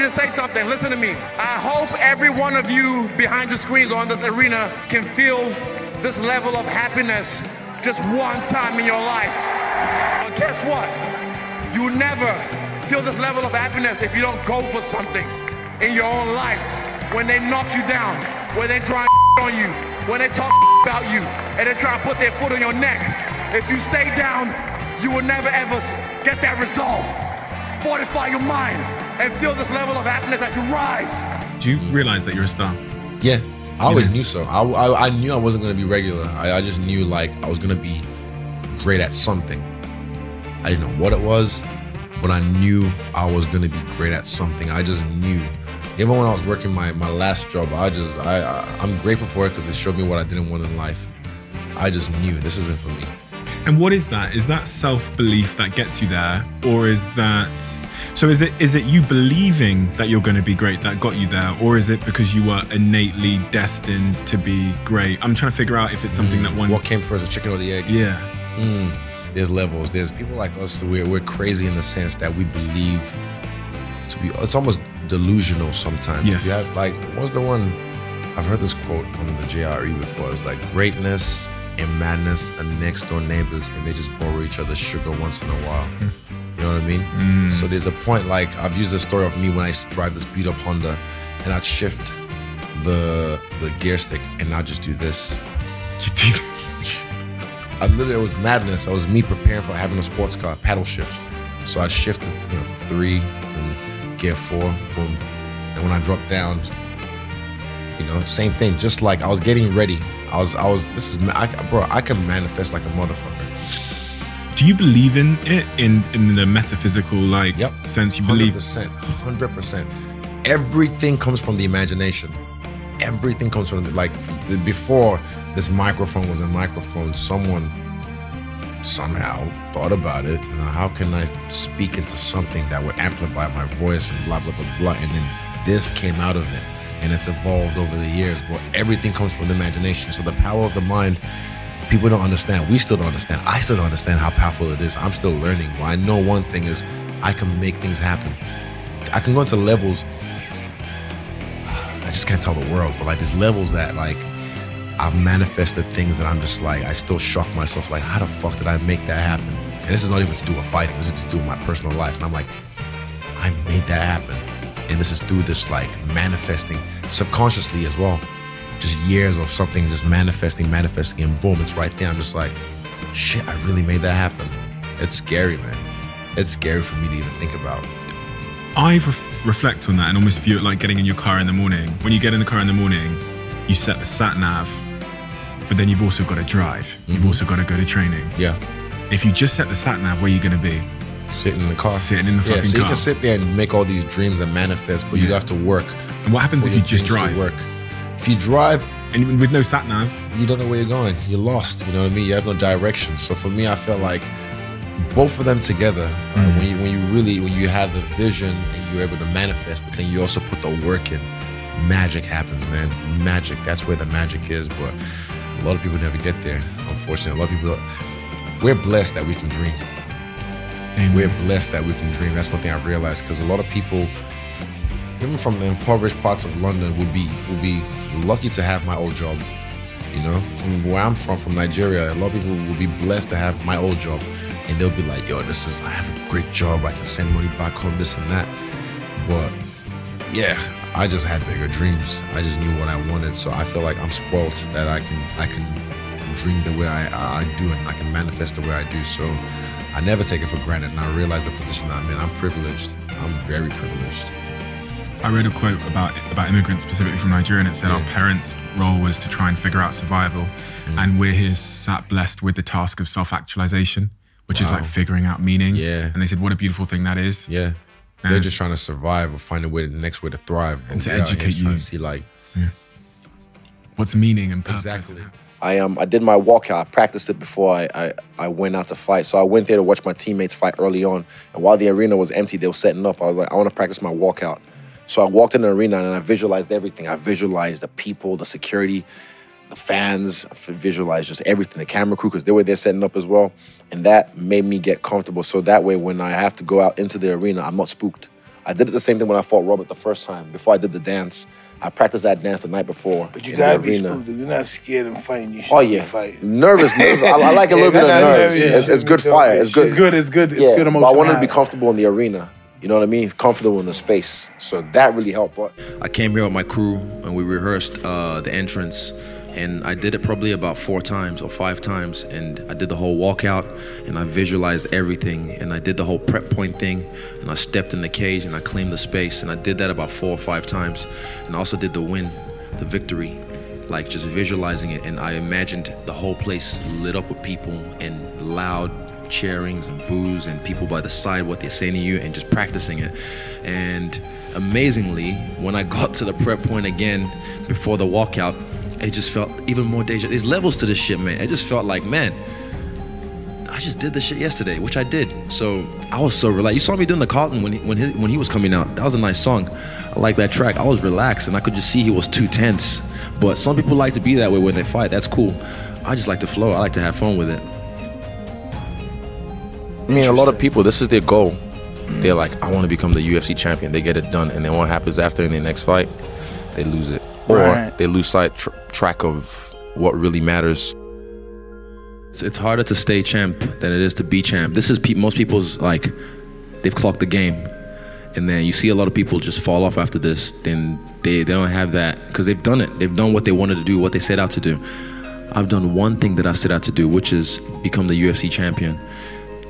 need to say something. Listen to me. I hope every one of you behind the screens or in this arena can feel this level of happiness just one time in your life. But guess what? You never feel this level of happiness if you don't go for something in your own life. When they knock you down, when they try on you, when they talk about you, and they try to put their foot on your neck. If you stay down, you will never ever get that resolve. Fortify your mind and feel this level of happiness as you rise. Do you realize that you're a star? Yeah, I always knew so. I, I, I knew I wasn't gonna be regular. I, I just knew like I was gonna be great at something. I didn't know what it was, but I knew I was gonna be great at something. I just knew. Even when I was working my, my last job, I just I, I I'm grateful for it because it showed me what I didn't want in life. I just knew this isn't for me. And what is that? Is that self belief that gets you there, or is that? So is it is it you believing that you're going to be great that got you there, or is it because you were innately destined to be great? I'm trying to figure out if it's something that one. What came first, the chicken or the egg? Yeah. Mm, there's levels. There's people like us. We're we're crazy in the sense that we believe to be. It's almost delusional sometimes. Yes. Have like what's the one? I've heard this quote on the JRE before. It's like greatness and madness are next door neighbors, and they just borrow each other's sugar once in a while. You know what I mean? Mm. So there's a point like I've used the story of me when I drive this beat up Honda, and I'd shift the the gear stick and I'd just do this. You do this. I literally it was madness. I was me preparing for having a sports car, paddle shifts. So I'd shift, you know, three, boom, gear four, boom, and when I dropped down, you know, same thing. Just like I was getting ready. I was, I was. This is, I, bro. I can manifest like a motherfucker. Do you believe in it in in the metaphysical like Yep. sense? You believe? 100%, hundred percent. Everything comes from the imagination. Everything comes from the, like the, before this microphone was a microphone. Someone somehow thought about it. How can I speak into something that would amplify my voice and blah blah blah blah? And then this came out of it, and it's evolved over the years. But everything comes from the imagination. So the power of the mind people don't understand. We still don't understand. I still don't understand how powerful it is. I'm still learning. But I know one thing is I can make things happen. I can go into levels. I just can't tell the world, but like there's levels that like I've manifested things that I'm just like I still shock myself. Like how the fuck did I make that happen? And this is not even to do with fighting. This is to do with my personal life. And I'm like, I made that happen. And this is through this like manifesting subconsciously as well just years of something just manifesting, manifesting, and boom, it's right there. I'm just like, shit, I really made that happen. It's scary, man. It's scary for me to even think about. I re- reflect on that and almost view it like getting in your car in the morning. When you get in the car in the morning, you set the sat nav, but then you've also got to drive. You've mm-hmm. also got to go to training. Yeah. If you just set the sat nav, where are you going to be? Sitting in the car. Sitting in the yeah, fucking so you car. can sit there and make all these dreams and manifest, but you have to work. And what happens if you just drive? Work. If you drive, And with no sat nav, you don't know where you're going. You're lost. You know what I mean? You have no direction. So for me, I felt like both of them together. uh, Mm-hmm. when you when you really when you have the vision and you're able to manifest, but then you also put the work in, magic happens, man. Magic. That's where the magic is. But a lot of people never get there. Unfortunately, a lot of people. We're blessed that we can dream. Amen. We're blessed that we can dream. That's one thing I've realized because a lot of people, even from the impoverished parts of London, would be would be lucky to have my old job. You know, from where I'm from, from Nigeria, a lot of people will be blessed to have my old job, and they'll be like, "Yo, this is I have a great job. I can send money back home, this and that." But yeah, I just had bigger dreams. I just knew what I wanted, so I feel like I'm spoiled that I can I can dream the way I, I, I do and I can manifest the way I do. So I never take it for granted, and I realize the position I'm in. I'm privileged. I'm very privileged. I read a quote about about immigrants specifically from Nigeria, and it said our parents' role was to try and figure out survival, Mm. and we're here sat blessed with the task of self-actualization, which is like figuring out meaning. Yeah. And they said, what a beautiful thing that is. Yeah. Yeah. They're just trying to survive or find a way, the next way to thrive. And to we're out here educate you. to see like What's meaning and purpose? exactly. I um I did my walkout. I practiced it before I, I I went out to fight. So I went there to watch my teammates fight early on. And while the arena was empty, they were setting up. I was like, I want to practice my walkout. So I walked in the arena and I visualized everything. I visualized the people, the security, the fans, I visualized just everything, the camera crew, because they were there setting up as well. And that made me get comfortable. So that way, when I have to go out into the arena, I'm not spooked. I did it the same thing when I fought Robert the first time. Before I did the dance, I practiced that dance the night before. But you in gotta the be spooked. If you're not scared of fighting, you oh, should Oh be yeah, fighting. nervous, nervous. I, I like a Yeah, little bit of nerves. yeah, It's, it's good fire. It's good. It's good. It's good. It's yeah, good but emotion. I wanted to be comfortable in the arena. You know what I mean? Comfortable in the space. So that really helped. I came here with my crew and we rehearsed uh, the entrance. And I did it probably about four times or five times. And I did the whole walkout and I visualized everything. And I did the whole prep point thing. And I stepped in the cage and I claimed the space. And I did that about four or five times. And I also did the win, the victory, like just visualizing it. And I imagined the whole place lit up with people and loud cheerings and boos and people by the side what they're saying to you and just practicing it and amazingly when i got to the prep point again before the walkout it just felt even more deja there's levels to this shit man it just felt like man I just did this shit yesterday, which I did. So I was so relaxed. You saw me doing the Carlton when he, when he, when he was coming out. That was a nice song. I like that track. I was relaxed and I could just see he was too tense. But some people like to be that way when they fight. That's cool. I just like to flow. I like to have fun with it. I mean, a lot of people, this is their goal. They're like, I want to become the UFC champion. They get it done, and then what happens after in their next fight? They lose it, or Right. they lose sight tr- track of what really matters. It's, it's harder to stay champ than it is to be champ. This is pe- most people's like they've clocked the game, and then you see a lot of people just fall off after this. Then they, they don't have that because they've done it. They've done what they wanted to do, what they set out to do. I've done one thing that I set out to do, which is become the UFC champion.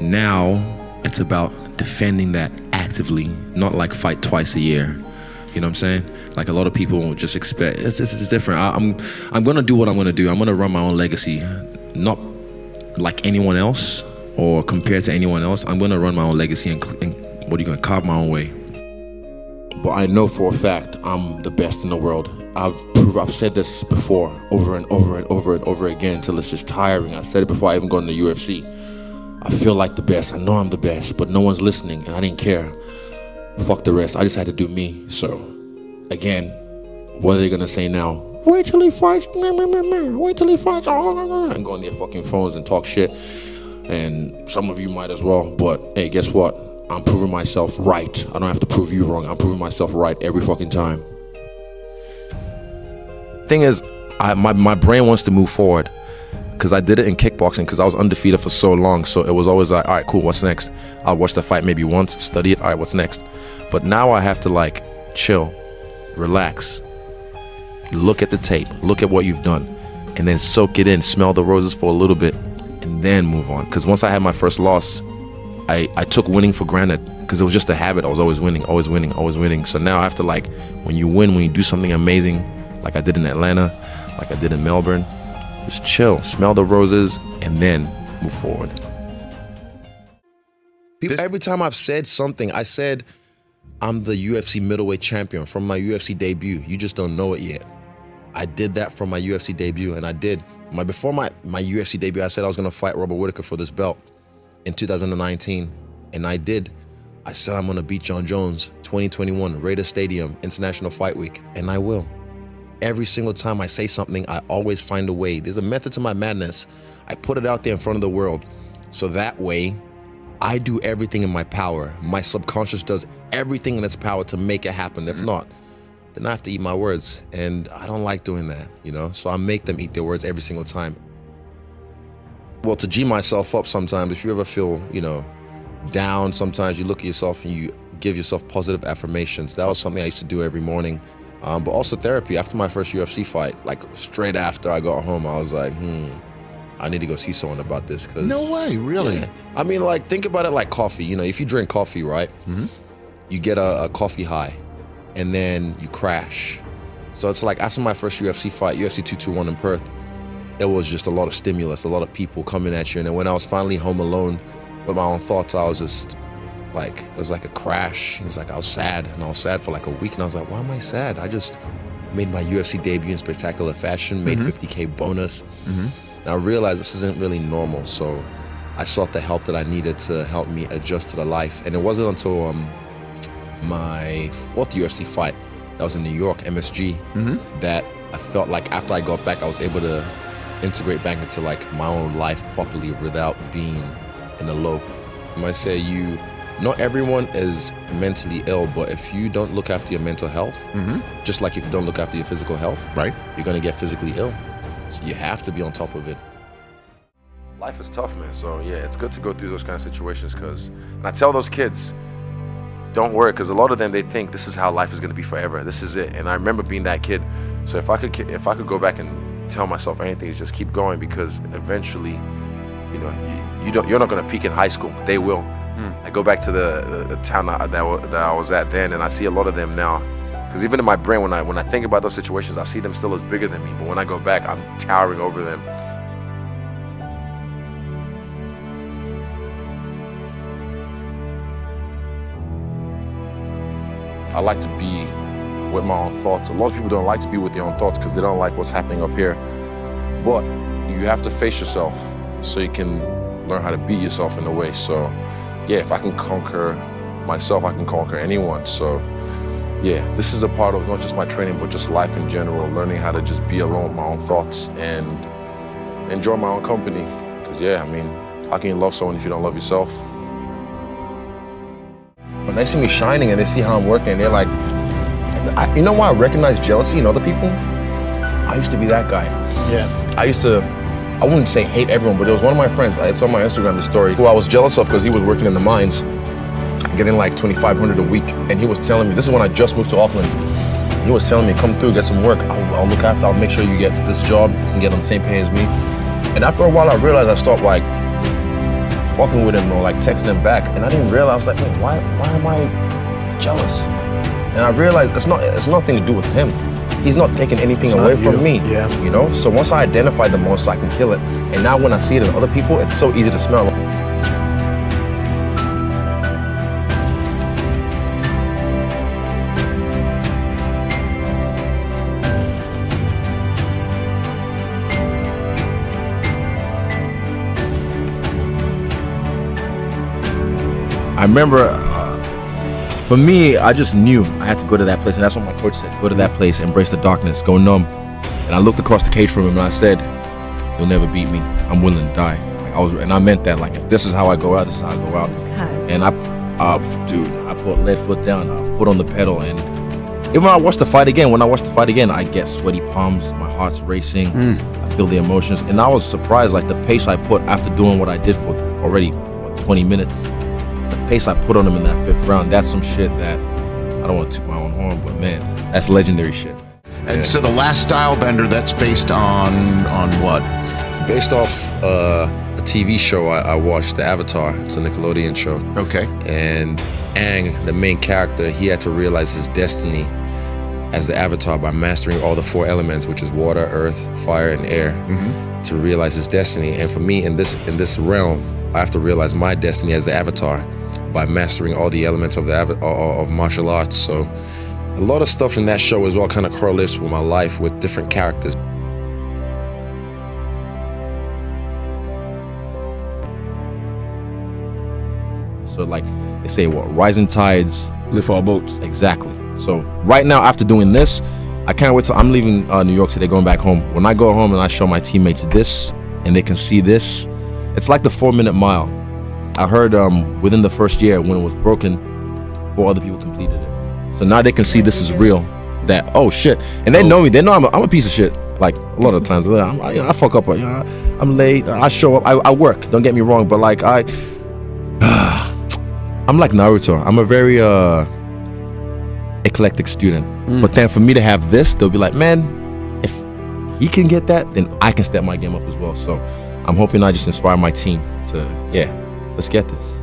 Now it's about defending that actively, not like fight twice a year. You know what I'm saying? Like a lot of people just expect it's, it's, it's different. I, I'm I'm gonna do what I'm gonna do. I'm gonna run my own legacy, not like anyone else or compared to anyone else. I'm gonna run my own legacy and, and what are you gonna carve my own way. But I know for a fact I'm the best in the world. I've proved, I've said this before, over and over and over and over again, until it's just tiring. I said it before I even got in the UFC. I feel like the best. I know I'm the best, but no one's listening, and I didn't care. Fuck the rest. I just had to do me. So, again, what are they gonna say now? Wait till he fights. Wait till he fights. no, no, no," And go on their fucking phones and talk shit. And some of you might as well. But hey, guess what? I'm proving myself right. I don't have to prove you wrong. I'm proving myself right every fucking time. Thing is, I, my, my brain wants to move forward because I did it in kickboxing because I was undefeated for so long. So it was always like, all right, cool, what's next? I'll watch the fight maybe once, study it, all right, what's next? But now I have to like chill, relax, look at the tape, look at what you've done, and then soak it in, smell the roses for a little bit, and then move on. Because once I had my first loss, I, I took winning for granted because it was just a habit. I was always winning, always winning, always winning. So now I have to like, when you win, when you do something amazing, like I did in Atlanta, like I did in Melbourne, just chill, smell the roses, and then move forward. People, every time I've said something, I said I'm the UFC middleweight champion from my UFC debut. You just don't know it yet. I did that from my UFC debut, and I did my before my my UFC debut. I said I was gonna fight Robert Whitaker for this belt in 2019, and I did. I said I'm gonna beat Jon Jones 2021 Raider Stadium International Fight Week, and I will. Every single time I say something, I always find a way. There's a method to my madness. I put it out there in front of the world, so that way, I do everything in my power. My subconscious does everything in its power to make it happen. If mm-hmm. not, then I have to eat my words, and I don't like doing that, you know. So I make them eat their words every single time. Well, to G myself up sometimes, if you ever feel, you know, down, sometimes you look at yourself and you give yourself positive affirmations. That was something I used to do every morning. Um, but also therapy. After my first UFC fight, like straight after I got home, I was like, hmm, I need to go see someone about this. Cause No way, really. Yeah. I mean, like, think about it like coffee. You know, if you drink coffee, right, hmm you get a, a coffee high, and then you crash. So it's like after my first UFC fight, UFC 221 in Perth, it was just a lot of stimulus, a lot of people coming at you. And then when I was finally home alone with my own thoughts, I was just like, it was like a crash. It was like I was sad, and I was sad for like a week. And I was like, why am I sad? I just made my UFC debut in spectacular fashion, made mm-hmm. 50k bonus. Mm-hmm. And I realized this isn't really normal. So I sought the help that I needed to help me adjust to the life. And it wasn't until um, my fourth UFC fight, that was in New York, MSG, mm-hmm. that I felt like after I got back, I was able to integrate back into like my own life properly without being in a low. I might say you, not everyone is mentally ill, but if you don't look after your mental health, mm-hmm. just like if you don't look after your physical health, Right. you're gonna get physically ill. So you have to be on top of it. life is tough, man. So yeah, it's good to go through those kind of situations because, and I tell those kids, don't worry, because a lot of them they think this is how life is gonna be forever. This is it. And I remember being that kid. So if I could, if I could go back and tell myself anything, is just keep going because eventually, you know, you, you don't, you're not gonna peak in high school. They will. I go back to the, the, town that, that, that I was at then, and I see a lot of them now. Because even in my brain, when I when I think about those situations, I see them still as bigger than me. But when I go back, I'm towering over them. I like to be with my own thoughts. A lot of people don't like to be with their own thoughts because they don't like what's happening up here. But you have to face yourself so you can learn how to beat yourself in a way. So, yeah, if I can conquer myself, I can conquer anyone. So, yeah, this is a part of not just my training, but just life in general, learning how to just be alone with my own thoughts and enjoy my own company. Because, yeah, I mean, how can you love someone if you don't love yourself? When they see me shining and they see how I'm working, they're like, I, you know why I recognize jealousy in other people? I used to be that guy. Yeah. I used to, I wouldn't say hate everyone, but there was one of my friends, I saw my Instagram the story, who I was jealous of because he was working in the mines, getting like 2,500 a week. And he was telling me, this is when I just moved to Auckland. He was telling me, come through, get some work. I'll, I'll look after, I'll make sure you get this job and get on the same pay as me. And after a while, I realized I stopped like fucking with him or like texting him back. And I didn't realize, I was like, why, why am I jealous? And I realized it's not, it's nothing to do with him. He's not taking anything It's away from me. Yeah. You know? So once I identify the monster, I can kill it. And now when I see it in other people, it's so easy to smell. I remember, for me, I just knew I had to go to that place, and that's what my coach said: go to that place, embrace the darkness, go numb. And I looked across the cage from him, and I said, "You'll never beat me. I'm willing to die." Like I was, and I meant that. Like if this is how I go out, this is how I go out. And I, uh, dude, I put lead foot down, uh, foot on the pedal, and even when I watch the fight again, when I watch the fight again, I get sweaty palms, my heart's racing, I feel the emotions, and I was surprised, like the pace I put after doing what I did for already what, 20 minutes. The pace I put on him in that fifth round, that's some shit that I don't want to toot my own horn, but man, that's legendary shit. And so the last Stylebender that's based on on what? It's based off uh, a TV show I, I watched, The Avatar. It's a Nickelodeon show. Okay. And Aang, the main character, he had to realize his destiny as the Avatar by mastering all the four elements, which is water, earth, fire, and air, to realize his destiny. And for me, in this in this realm, I have to realize my destiny as the Avatar by mastering all the elements of the of of martial arts. So, a lot of stuff in that show as well kind of correlates with my life with different characters. So, like they say, what rising tides Lift all boats. Exactly. So right now, after doing this, I can't wait till I'm leaving uh, New York today, going back home. When I go home and I show my teammates this, and they can see this, it's like the four minute mile. I heard um, within the first year when it was broken, four other people completed it. So now they can see this is real. That oh shit, and they know me. They know I'm a, I'm a piece of shit. Like a lot of times, I'm, I, you know, I fuck up. You know, I'm late. I show up. I, I work. Don't get me wrong, but like I, I'm like Naruto. I'm a very uh eclectic student. But then for me to have this, they'll be like, man, if he can get that, then I can step my game up as well. So I'm hoping I just inspire my team to, yeah, let's get this.